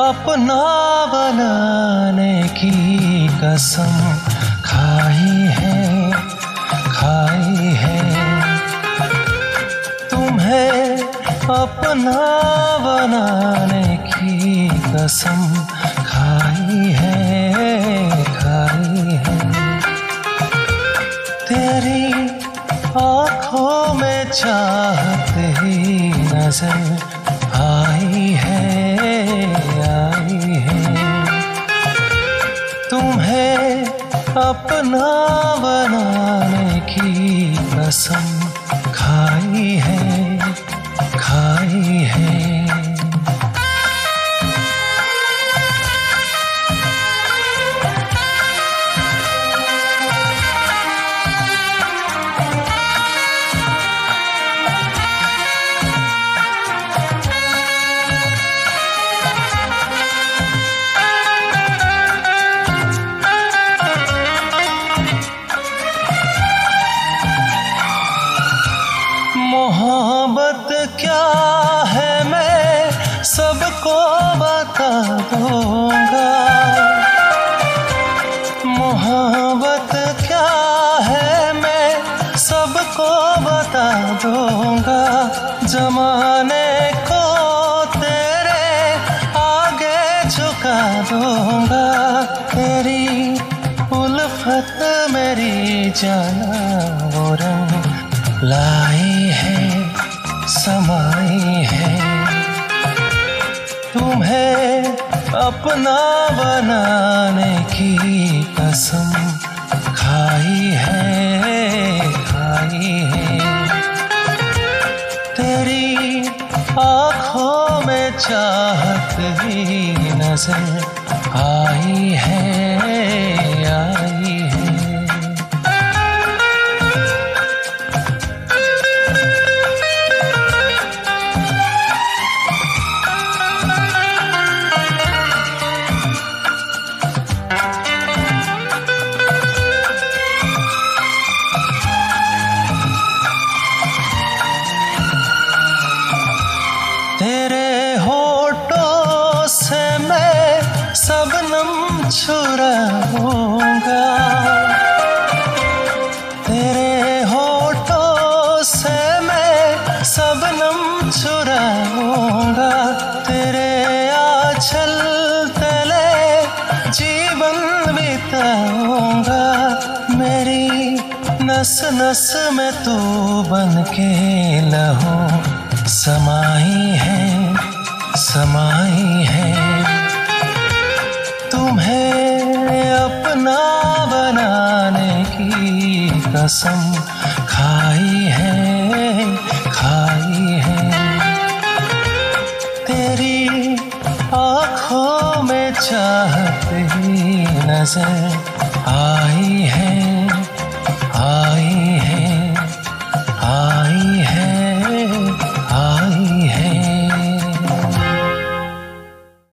अपना बनाने की कसम खाई है खाई है। तुम्हें अपना बनाने की कसम खाई है खाई है। तेरी आँखों में चाहत ही नज़र आई है। तुम्हें अपना बनाने की कसम। खाई है खाई है। मोहब्बत क्या है? मैं सबको बता दूँगा। मोहब्बत क्या है? मैं सबको बता दूँगा। जमाने को तेरे आगे झुका दूँगा। तेरी उल्फत मेरी जाना वो रंग लाई समाई है। तुम्हें अपना बनाने की कसम खाई है खाई है। तेरी आँखों में चाहत ही नज़र आई है। तेरे मैं सबनम तेरे जीवन मेरी नस नस में तू बन के लहू समाई है समाई है। तुम्हें अपना बनाने की कसम खाई है खाई है। तेरी आँखों में चाहत ही नज़र